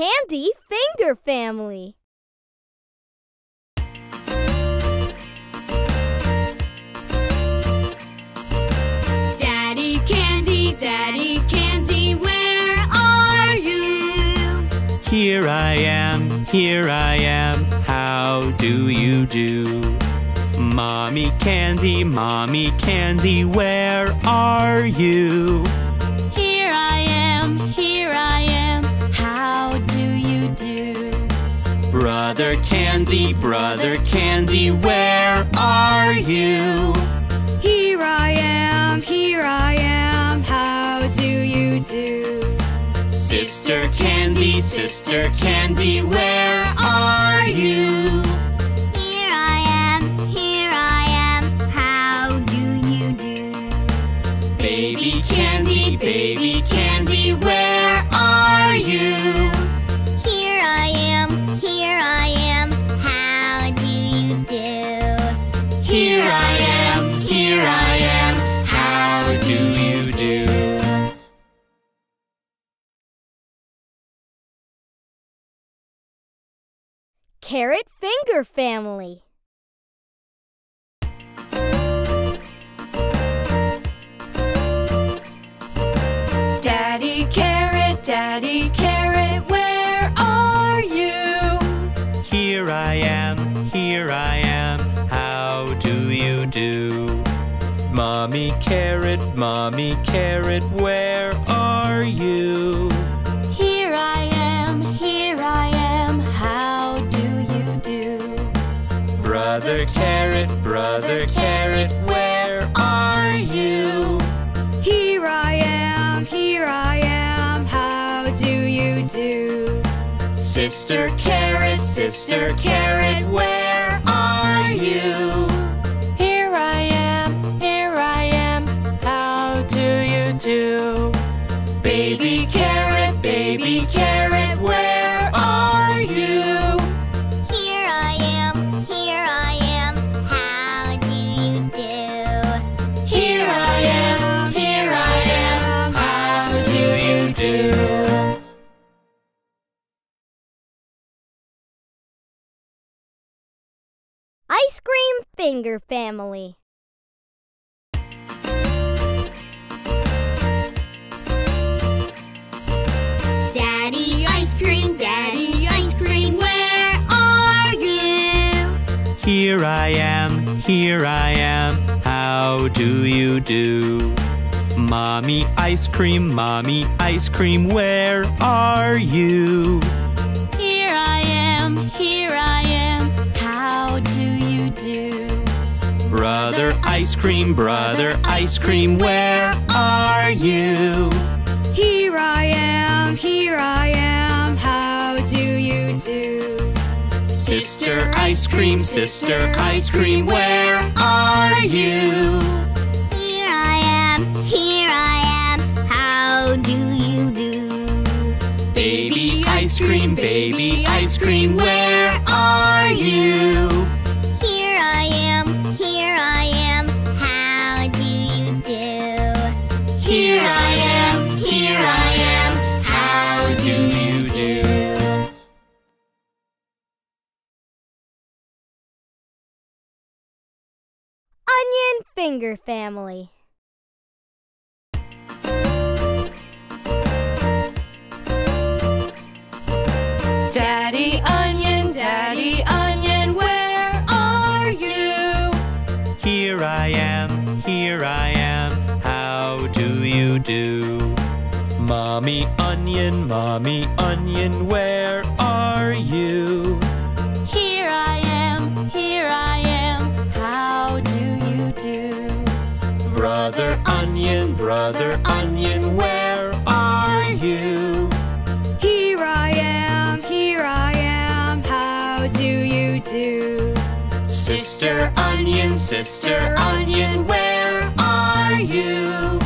Candy Finger Family. Daddy Candy, Daddy Candy, where are you? Here I am, here I am, how do you do? Mommy Candy, Mommy Candy, where are you? Candy, Brother Candy, where are you? Here I am, here I am, how do you do? Sister Candy, Sister Candy, where are you? Here I am, here I am, how do you do? Baby Candy, Baby Candy, where are you? Here I am, Carrot Finger Family. Daddy Carrot, Daddy Carrot, where are you? Here I am, here I am, how do you do? Mommy Carrot, Mommy Carrot, where are you? Brother Carrot, Brother Carrot, where are you? Here I am, here I am, how do you do? Sister Carrot, Sister Carrot, where Cream Finger Family. Daddy ice cream, Daddy ice cream, where are you? Here I am, here I am, how do you do? Mommy ice cream, mommy ice cream, where are you? Brother ice cream, brother ice cream, where are you? Here I am, here I am, how do you do? Sister ice cream, sister ice cream, where Onion Finger Family. Daddy Onion, Daddy Onion, where are you? Here I am, here I am, how do you do? Mommy onion, mommy onion, where are you? Brother onion, brother onion, where are you? Here I am, here I am, how do you do? Sister onion, sister onion, where are you?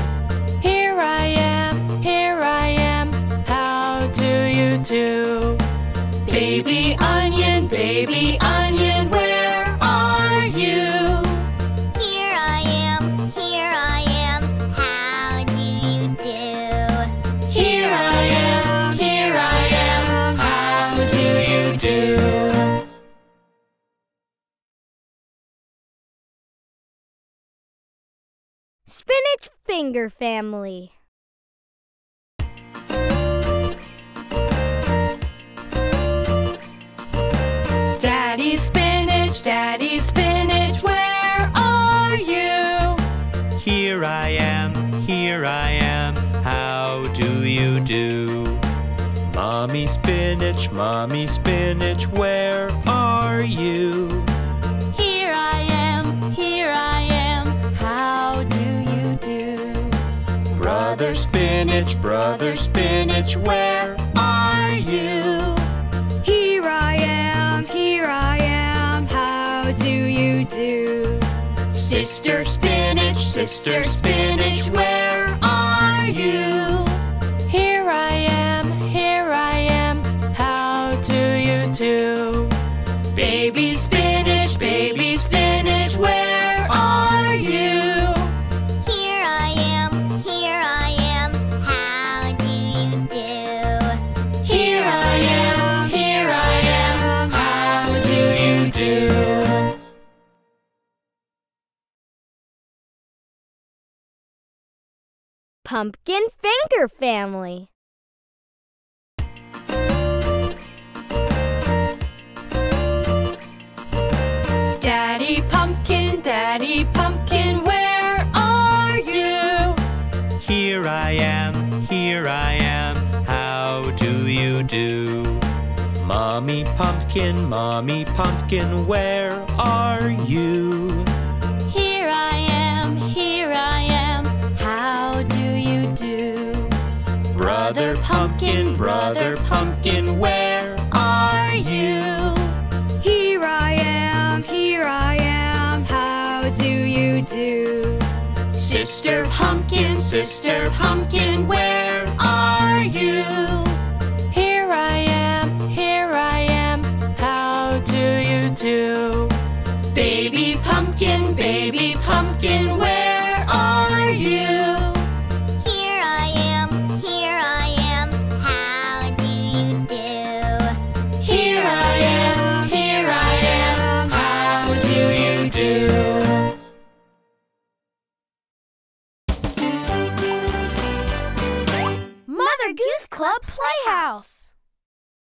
Finger family. Daddy spinach, Daddy spinach, where are you? Here I am, here I am, how do you do? Mommy spinach, mommy spinach, where Brother spinach, brother spinach, where are you? Here I am, here I am, how do you do? Sister spinach, sister spinach, where are you? Pumpkin finger family. Daddy pumpkin, daddy pumpkin, where are you? Here I am, here I am, how do you do? Mommy pumpkin, mommy pumpkin, where are you? Pumpkin, brother pumpkin, where are you? Here I am, here I am, how do you do? Sister pumpkin, sister pumpkin, where Playhouse.